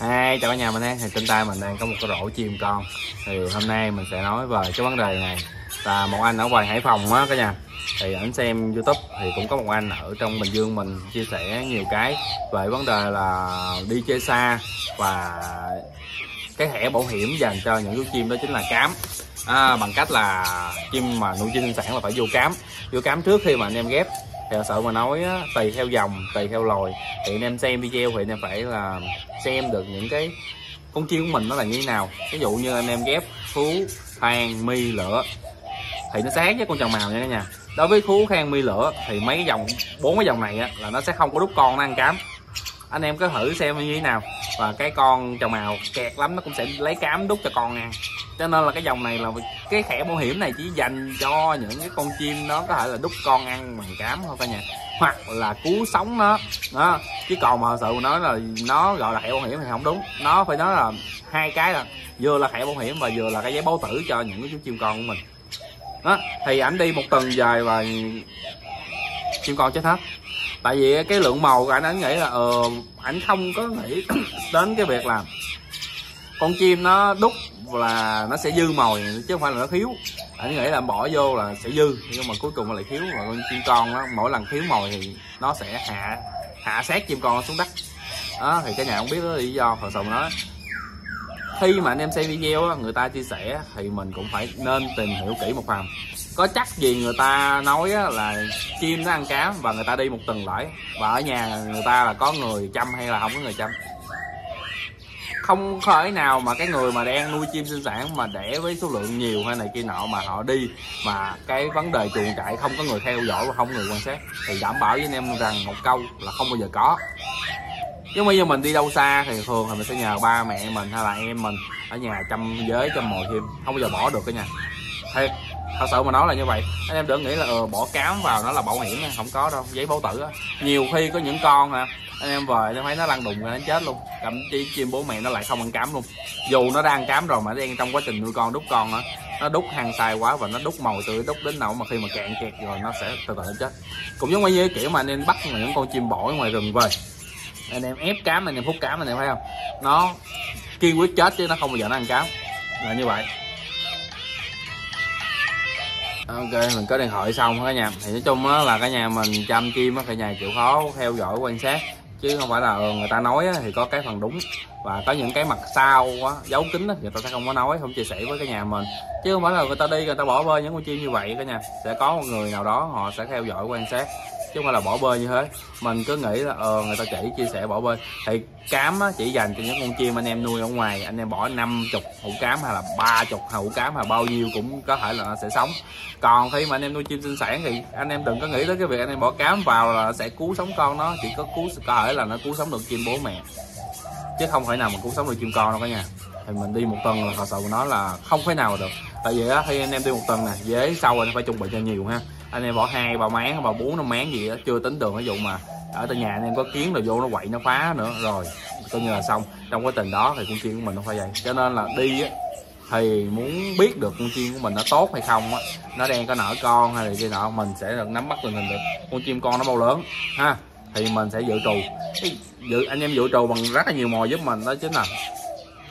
Hai, chào cả nhà mình ha thì trên tay mình đang có một cái rổ chim con. Thì hôm nay mình sẽ nói về cái vấn đề này. Là một anh ở ngoài Hải Phòng á cả nhà. Thì ảnh xem YouTube thì cũng có một anh ở trong Bình Dương mình chia sẻ nhiều cái về vấn đề là đi chơi xa và cái thẻ bảo hiểm dành cho những chú chim đó chính là cám. À, bằng cách là chim mà nuôi chim sinh sản là phải vô cám. Vô cám trước khi mà anh em ghép thì thật sự mà nói á, tùy theo dòng tùy theo loài. Thì anh em xem video thì anh em phải là xem được những cái con chiên của mình nó là như thế nào. Ví dụ như anh em ghép thú than mi lửa. Thì nó sáng với con tròn màu nha cả nhà. Đối với thú khang mi lửa thì mấy cái dòng bốn cái dòng này á, là nó sẽ không có đút con nó ăn cám anh em cứ thử xem như thế nào. Và cái con trầu màu kẹt lắm, nó cũng sẽ lấy cám đút cho con ăn cho nên là cái dòng này là cái thẻ bảo hiểm này chỉ dành cho những cái con chim nó có thể là đút con ăn bằng cám thôi cả nhà. Hoặc là cứu sống nó. Đó. Chứ còn mà thật sự nói là nó gọi là thẻ bảo hiểm thì không đúng. Nó phải nói là hai cái là vừa là thẻ bảo hiểm và vừa là cái giấy báo tử cho những cái chú chim con của mình. Đó. Thì ảnh đi một tuần dài và chim con chết hết tại vì cái lượng màu của anh ấy nghĩ là ờ ảnh không có nghĩ đến cái việc là con chim nó đúc là nó sẽ dư màu chứ không phải là nó thiếu. Anh nghĩ là bỏ vô là sẽ dư, nhưng mà cuối cùng lại thiếu. Mà con chim con đó mỗi lần thiếu mồi thì nó sẽ hạ hạ sát chim con xuống đất. Đó, thì cái nhà không biết đó lý do thật sự nói khi mà anh em xem video người ta chia sẻ thì mình cũng phải nên tìm hiểu kỹ một phần. Có chắc gì người ta nói là chim nó ăn cá và người ta đi một tuần lễ và ở nhà người ta là có người chăm hay là không có người chăm? Không thể nào mà cái người mà đang nuôi chim sinh sản mà đẻ với số lượng nhiều hay này kia nọ mà họ đi, mà cái vấn đề chuồng trại không có người theo dõi và không có người quan sát, thì đảm bảo với anh em rằng một câu là không bao giờ có chứ bây giờ mình đi đâu xa thì thường thì mình sẽ nhờ ba mẹ mình hay là em mình ở nhà chăm giới chăm mồi thêm. Không bao giờ bỏ được cái nhà. Thiệt thật sự mà nói là như vậy. Anh em đừng nghĩ là ừ, bỏ cám vào nó là bảo hiểm không có đâu giấy báo tử á. Nhiều khi có những con hả anh em về nó thấy nó lăn đùng rồi nó chết luôn. Thậm chí chim bố mẹ nó lại không ăn cám luôn. Dù nó đang cám rồi mà đang trong quá trình nuôi con đút con á nó đút hàng sai quá và nó đút màu tươi đút đến nào mà khi mà cạn kẹt rồi nó sẽ từ từ nó chết. Cũng giống như kiểu mà anh em bắt những con chim bổi ngoài rừng về anh em ép cám anh em hút cám anh em thấy không? Nó kiên quyết chết chứ nó không bao giờ nó ăn cám. Là như vậy. Ok mình có điện thoại xong cả nhà thì nói chung á là cả nhà mình chăm chim á cả nhà chịu khó theo dõi quan sát. Chứ không phải là người ta nói á, thì có cái phần đúng. Và có những cái mặt sau á giấu kín á, người ta sẽ không có nói không chia sẻ với cái nhà mình. Chứ không phải là người ta đi người ta bỏ bơi những con chim như vậy cả nhà. Sẽ có một người nào đó họ sẽ theo dõi quan sát chứ không phải là bỏ bơi như thế. Mình cứ nghĩ là ờ người ta chỉ chia sẻ bỏ bơi. Thì cám á, chỉ dành cho những con chim anh em nuôi ở ngoài. Anh em bỏ năm chục hũ cám hay là ba chục hũ cám hay bao nhiêu cũng có thể là nó sẽ sống. Còn khi mà anh em nuôi chim sinh sản thì anh em đừng có nghĩ tới cái việc anh em bỏ cám vào là sẽ cứu sống con nó. Chỉ có cứu có thể là nó cứu sống được chim bố mẹ. Chứ không phải nào mà cứu sống được chim con đâu cả nhà. Thì mình đi một tuần là thật sự nó là không phải nào được. Tại vì á khi anh em đi một tuần nè dế sau anh phải chuẩn bị cho nhiều ha anh em bỏ hai ba máng ba bốn, năm máng gì đó chưa tính đường ví dụ mà ở tại nhà anh em có kiến rồi vô nó quậy, nó phá nữa. Rồi, coi như là xong. Trong quá trình đó thì con chim của mình nó phải vậy. Cho nên là đi á, thì muốn biết được con chim của mình nó tốt hay không á, nó đang có nở con hay là gì nọ, mình sẽ được nắm bắt tình hình được. Con chim con nó bao lớn, ha, thì mình sẽ dự trù. Dự, anh em dự trù bằng rất là nhiều mồi giúp mình đó chính là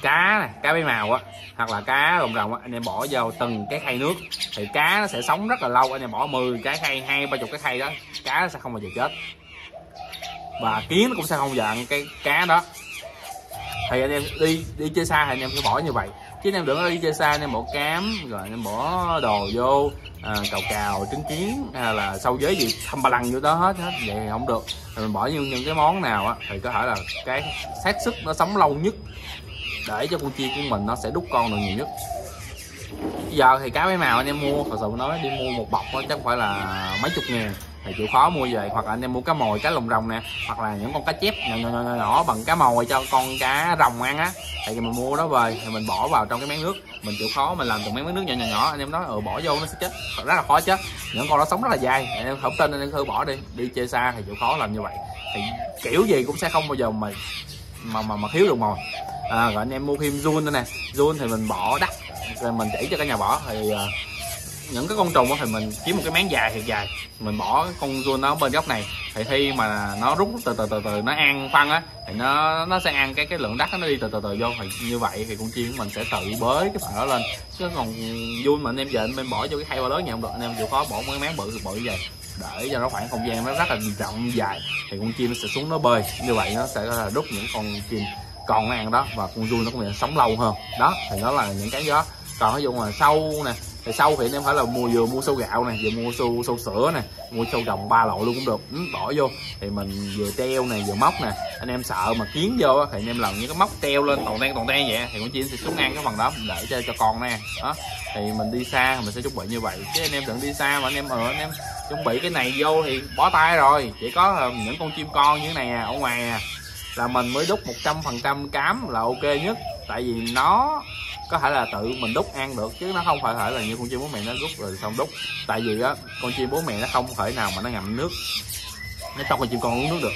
cá này cá bé màu á hoặc là cá rồng rồng á anh em bỏ vào từng cái khay nước. Thì cá nó sẽ sống rất là lâu anh em bỏ 10 cái khay hai ba chục cái khay đó cá nó sẽ không bao giờ chết. Và kiến nó cũng sẽ không giận cái cá đó. Thì anh em đi đi chơi xa thì anh em phải bỏ như vậy. Chứ anh em đừng có đi chơi xa anh em bỏ cám rồi anh em bỏ đồ vô à, cào cào trứng kiến hay là sâu giới gì thăm ba lăng vô đó hết hết. Vậy thì không được. Thì mình bỏ những những cái món nào á thì có thể là cái xác sức nó sống lâu nhất để cho con chi của mình nó sẽ đút con được nhiều nhất. Giờ thì cá mấy màu anh em mua thật sự nói đi mua một bọc đó, chắc phải là mấy chục ngàn. Thì chịu khó mua về hoặc là anh em mua cá mồi cá lồng rồng nè hoặc là những con cá chép nhỏ nhỏ, nhỏ, nhỏ bằng cá mồi cho con cá rồng ăn á. Thì mình mua đó về thì mình bỏ vào trong cái máng nước. Mình chịu khó mình làm từng máng nước nhỏ nhỏ nhỏ anh em nói ừ bỏ vô nó sẽ chết. Rất là khó chết những con nó sống rất là dài anh em không tin anh em thử bỏ đi. Đi chơi xa thì chịu khó làm như vậy. Thì kiểu gì cũng sẽ không bao giờ mà mà mà, mà thiếu được mồi. À, rồi anh em mua thêm run nữa nè. Run thì mình bỏ đắt. Rồi mình chỉ cho cả nhà bỏ. Thì à, những cái con trùng á thì mình kiếm một cái máng dài thiệt dài. Mình bỏ con run nó bên góc này, thì khi mà nó rút từ từ từ từ nó ăn phân á, thì nó nó sẽ ăn cái cái lượng đất nó đi từ từ từ vô. Thì như vậy thì con chim của mình sẽ tự bới cái phần đó lên. Chứ còn vui mà anh em về anh em bỏ vô cái khay lớn nhà không được anh em chịu khó bỏ một cái máng bự bự vậy để cho nó khoảng không gian nó rất là rộng dài, thì con chim nó sẽ xuống nó bơi. Như vậy nó sẽ là rút những con chim còn ăn đó, và con run nó cũng sẽ sống lâu hơn. Đó, thì nó là những cái đó. Còn ví dụ mà sâu nè thì sâu thì anh em phải là mua vừa mua sâu gạo này vừa mua sâu sâu sữa này mua sâu đồng ba loại luôn cũng được. Ừ, bỏ vô. Thì mình vừa treo này vừa móc nè. Anh em sợ mà kiến vô thì anh em làm những cái móc treo lên toàn đen toàn đen vậy thì con chim sẽ xuống ăn cái phần đó để cho cho con nè. Đó. Thì mình đi xa mình sẽ chuẩn bị như vậy. Chứ anh em đừng đi xa mà anh em ở anh em chuẩn bị cái này vô thì bỏ tay rồi. Chỉ có ờ, những con chim con như thế này à, ở ngoài à là mình mới đúc 100% cám là ok nhất. Tại vì nó có thể là tự mình đúc ăn được chứ nó không phải thể là như con chim bố mẹ nó rút rồi xong đúc tại vì á con chim bố mẹ nó không thể nào mà nó ngậm nước nó cho con chim con uống nước được.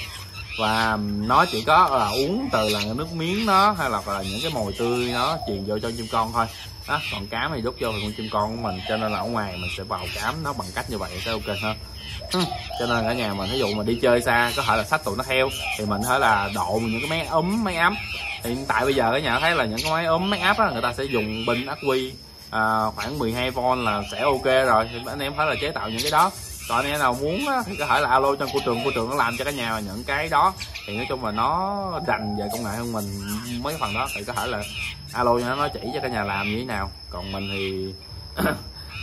Và nó chỉ có là uống từ là nước miếng nó hay là, là những cái mồi tươi nó truyền vô cho chim con thôi đó còn cám thì đút vô thì con chim con của mình cho nên là ở ngoài mình sẽ vào cám nó bằng cách như vậy sẽ ok hơn cho nên cả nhà mình ví dụ mà đi chơi xa có thể là sách tụi nó theo thì mình có là độ những cái máy ấm máy ấm. Hiện tại bây giờ cả nhà thấy là những cái máy ấm máy áp á người ta sẽ dùng pin ắc quy à, khoảng 12V là sẽ ok rồi. Thì anh em phải là chế tạo những cái đó. Còn anh em nào muốn á, thì có thể là alo trong cô trường cô trường nó làm cho cả nhà những cái đó. Thì nói chung là nó rành về công nghệ hơn mình mấy phần đó thì có thể là alo cho nó, nó chỉ cho cả nhà làm như thế nào. Còn mình thì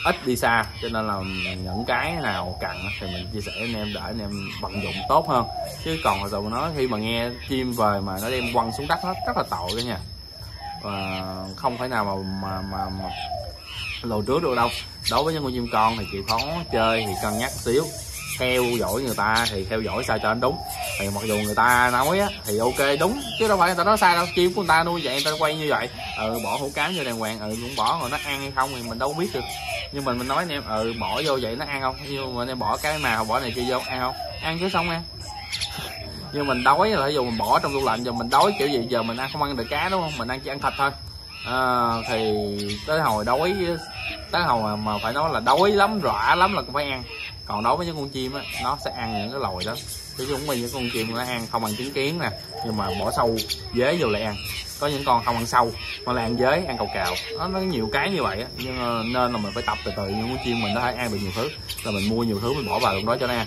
ít đi xa cho nên là những cái nào cần thì mình chia sẻ anh em để anh em vận dụng tốt hơn. Chứ còn hồi nó khi mà nghe chim về mà nó đem quăng xuống đất hết rất là tội đó nha và không phải nào mà mà mà, mà lùi trước được đâu. Đối với những con chim con thì chịu khó chơi thì cân nhắc xíu theo dõi người ta thì theo dõi sao cho anh đúng. Thì mặc dù người ta nói á, thì ok đúng chứ đâu phải người ta nói sai đâu. Chim của người ta nuôi vậy người ta quay như vậy. Ừ bỏ hũ cám vô đàng hoàng. Ừ cũng bỏ rồi nó ăn hay không thì mình đâu biết được. Nhưng mình mình nói anh em ừ bỏ vô vậy nó ăn không? Nhưng mà anh em bỏ cái nào bỏ này kia vô ăn không? Ăn chứ xong ăn. Nhưng mình đói là ví dụ mình bỏ trong tủ lạnh giờ mình đói kiểu gì giờ mình ăn không ăn được cá đúng không? Mình ăn chỉ ăn thịt thôi. À, thì tới hồi đói tới hồi mà, mà phải nói là đói lắm rã lắm là cũng phải ăn còn đối với những con chim á, nó sẽ ăn những cái lồi đó. Chứ không như những con chim nó ăn không ăn trứng kiến nè, nhưng mà bỏ sâu dế vô lại ăn. Có những con không ăn sâu, mà là ăn dế, ăn cầu cào. Nó nó nhiều cái như vậy á, nhưng ờ, nên là mình phải tập từ từ. Những con chim mình nó phải ăn được nhiều thứ, là mình mua nhiều thứ mình bỏ vào trong đó cho nó ăn.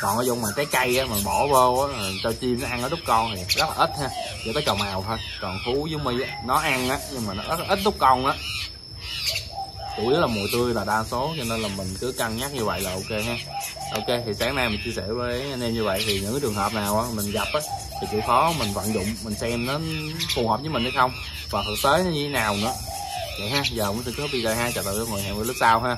Còn cái dùng mà trái cây á mình bỏ vô á cho chim nó ăn nó đút con thì rất là ít ha. Chỉ có trò màu thôi. Còn phú với mi á, nó ăn á, nhưng mà nó rất ít đút con á chủ yếu là mùa tươi là đa số, cho nên là mình cứ cân nhắc như vậy là ok ha. Ok, thì sáng nay mình chia sẻ với anh em như vậy thì những cái trường hợp nào á mình gặp á, thì chịu khó mình vận dụng, mình xem nó phù hợp với mình hay không. Và thực tế nó như thế nào nữa. Vậy ha, giờ cũng xin kết video ha. Chào tạm biệt mọi người, hẹn gặp lúc sau ha.